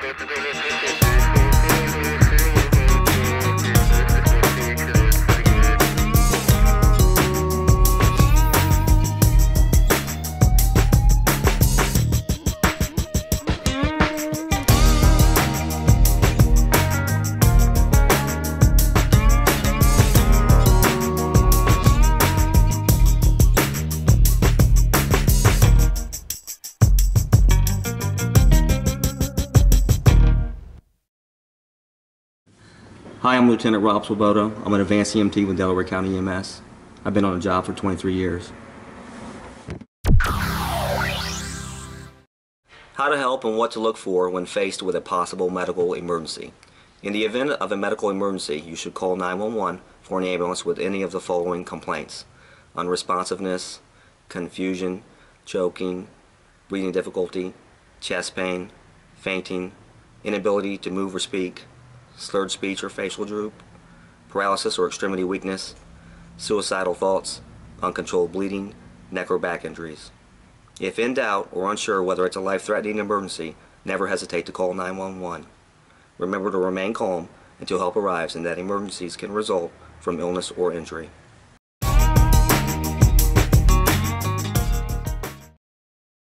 tempo do Hi, I'm Lieutenant Rob Swoboda. I'm an advanced EMT with Delaware County EMS. I've been on the job for 23 years. How to help and what to look for when faced with a possible medical emergency. In the event of a medical emergency, you should call 911 for an ambulance with any of the following complaints. Unresponsiveness, confusion, choking, breathing difficulty, chest pain, fainting, inability to move or speak, slurred speech or facial droop, paralysis or extremity weakness, suicidal thoughts, uncontrolled bleeding, neck or back injuries. If in doubt or unsure whether it's a life-threatening emergency, never hesitate to call 911. Remember to remain calm until help arrives and that emergencies can result from illness or injury.